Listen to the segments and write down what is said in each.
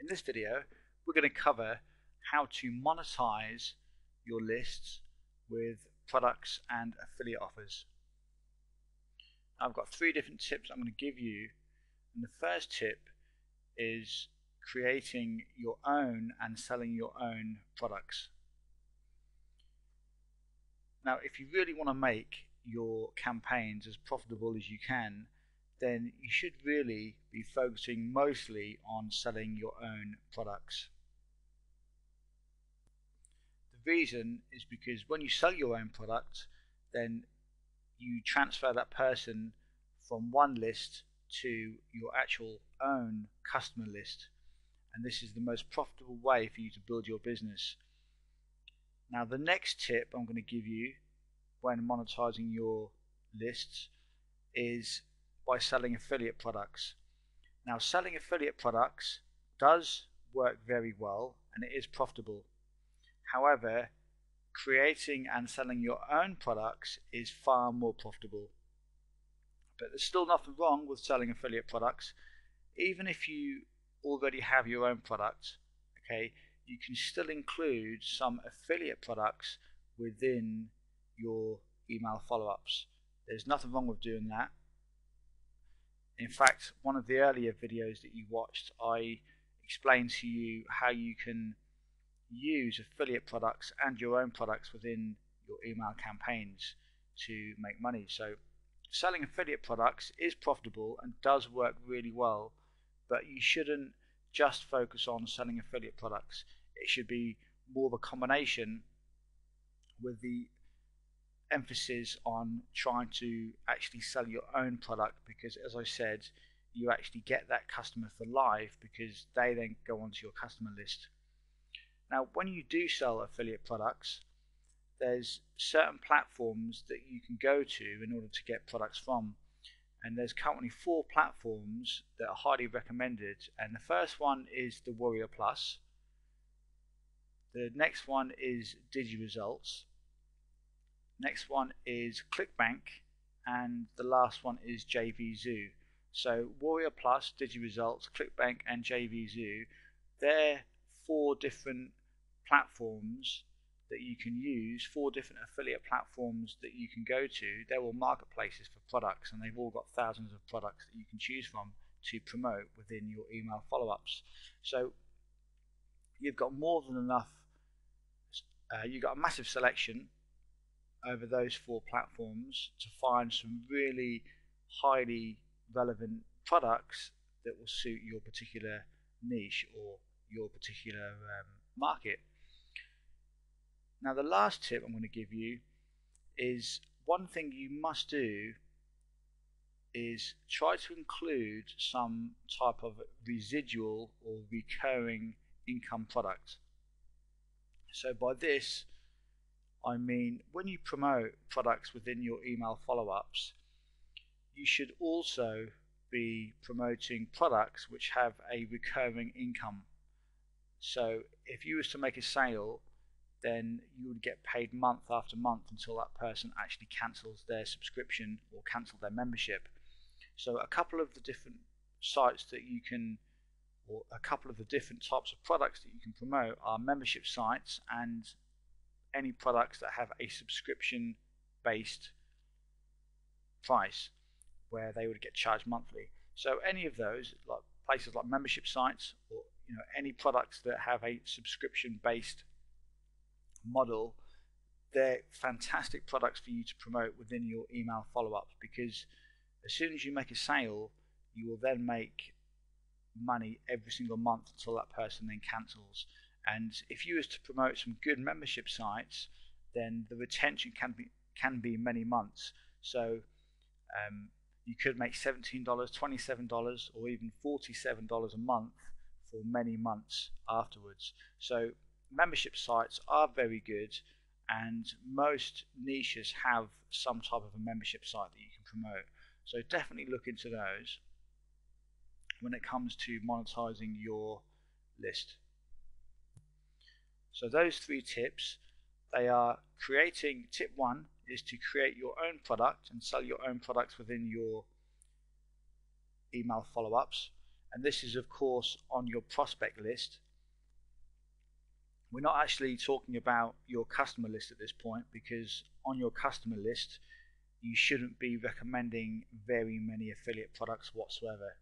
In this video, we're going to cover how to monetize your lists with products and affiliate offers. I've got three different tips I'm going to give you and the first tip is creating your own and selling your own products. Now if you really want to make your campaigns as profitable as you can then you should really be focusing mostly on selling your own products. The reason is because when you sell your own product, then you transfer that person from one list to your actual own customer list. And this is the most profitable way for you to build your business. Now, the next tip I'm going to give you when monetizing your lists is by selling affiliate products. Now selling affiliate products does work very well and it is profitable. However, creating and selling your own products is far more profitable. But there's still nothing wrong with selling affiliate products. Even if you already have your own product, okay, you can still include some affiliate products within your email follow-ups. There's nothing wrong with doing that. In fact, one of the earlier videos that you watched, I explained to you how you can use affiliate products and your own products within your email campaigns to make money. So selling affiliate products is profitable and does work really well, but you shouldn't just focus on selling affiliate products. It should be more of a combination with the emphasis on trying to actually sell your own product because as I said you actually get that customer for life because they then go onto your customer list. Now when you do sell affiliate products there's certain platforms that you can go to in order to get products from. And there's currently four platforms that are highly recommended. And the first one is the Warrior Plus. The next one is DigiResults Next one is ClickBank, and the last one is JVZoo. So Warrior Plus, DigiResults, ClickBank, and JVZoo, they're four different platforms that you can use, four different affiliate platforms that you can go to. They're all marketplaces for products, and they've all got thousands of products that you can choose from to promote within your email follow-ups. So you've got more than enough. Uh, you've got a massive selection over those four platforms to find some really highly relevant products that will suit your particular niche or your particular um, market. Now the last tip I'm going to give you is one thing you must do is try to include some type of residual or recurring income product. So by this I mean, when you promote products within your email follow-ups, you should also be promoting products which have a recurring income. So if you was to make a sale, then you would get paid month after month until that person actually cancels their subscription or cancel their membership. So a couple of the different sites that you can or a couple of the different types of products that you can promote are membership sites and any products that have a subscription based price where they would get charged monthly. So any of those, like places like membership sites or you know any products that have a subscription based model, they're fantastic products for you to promote within your email follow-ups because as soon as you make a sale, you will then make money every single month until that person then cancels. And if you was to promote some good membership sites, then the retention can be can be many months. So um, you could make $17, $27, or even $47 a month for many months afterwards. So membership sites are very good, and most niches have some type of a membership site that you can promote. So definitely look into those when it comes to monetizing your list. So those three tips, they are creating, tip one is to create your own product and sell your own products within your email follow-ups. and this is of course on your prospect list we're not actually talking about your customer list at this point because on your customer list you shouldn't be recommending very many affiliate products whatsoever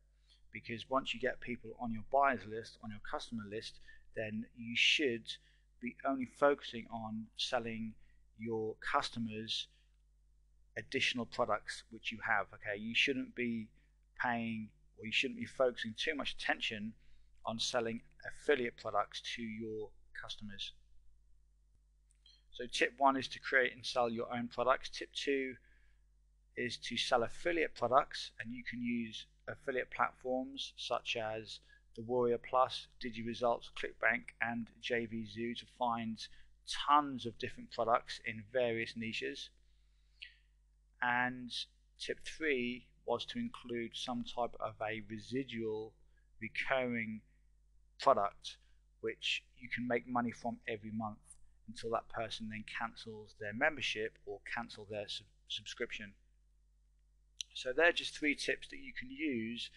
because once you get people on your buyers list on your customer list then you should be only focusing on selling your customers additional products which you have okay? You shouldn't be paying or you shouldn't be focusing too much attention on selling affiliate products to your customers. So tip one is to create and sell your own products. Tip two is to sell affiliate products and you can use affiliate platforms such as the Warrior Plus, DigiResults, ClickBank and JVZoo to find tons of different products in various niches and tip three was to include some type of a residual recurring product which you can make money from every month until that person then cancels their membership or cancel their sub subscription. So they're just three tips that you can use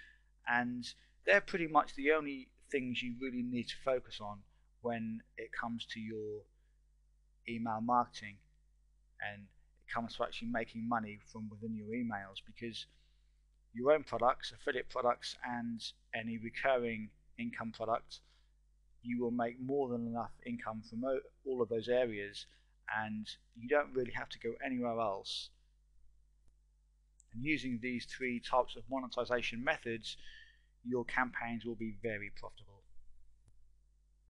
and they're pretty much the only things you really need to focus on when it comes to your email marketing and it comes to actually making money from within your emails because your own products, affiliate products, and any recurring income products, you will make more than enough income from all of those areas, and you don't really have to go anywhere else. And using these three types of monetization methods, your campaigns will be very profitable.